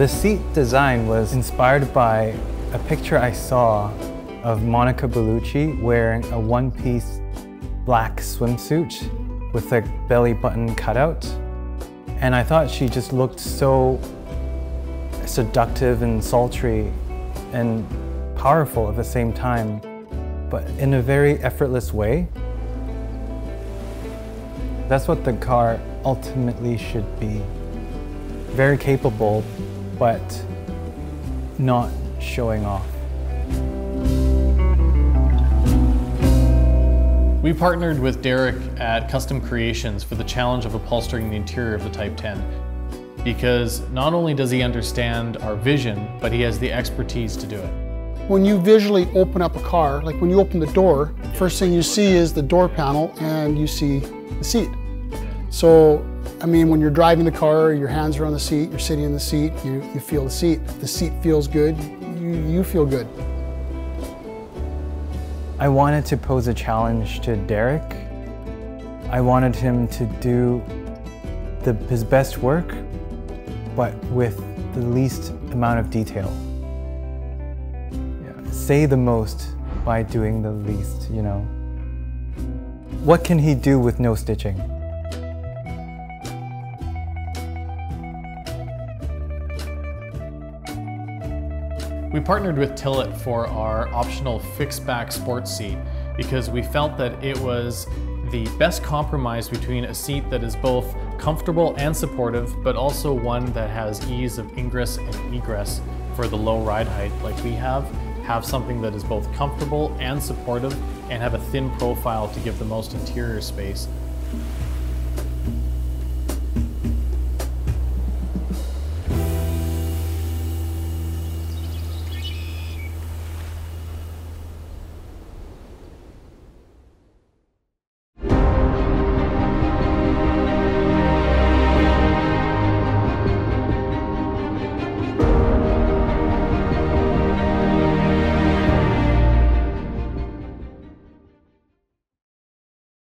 The seat design was inspired by a picture I saw of Monica Bellucci wearing a one-piece black swimsuit with a belly button cutout. And I thought she just looked so seductive and sultry and powerful at the same time, but in a very effortless way. That's what the car ultimately should be. Very capable, but not showing off. We partnered with Derek at Custom Creations for the challenge of upholstering the interior of the Type 10 because not only does he understand our vision, but he has the expertise to do it. When you visually open up a car, like when you open the door, first thing you see is the door panel and you see the seat. So, I mean, when you're driving the car, your hands are on the seat, you're sitting in the seat, you, you feel the seat. The seat feels good, you, you feel good. I wanted to pose a challenge to Derek. I wanted him to do the, his best work, but with the least amount of detail. Yeah. Say the most by doing the least, you know. What can he do with no stitching? We partnered with Tillett for our optional fixed back sports seat because we felt that it was the best compromise between a seat that is both comfortable and supportive, but also one that has ease of ingress and egress for the low ride height like we have, have something that is both comfortable and supportive and have a thin profile to give the most interior space.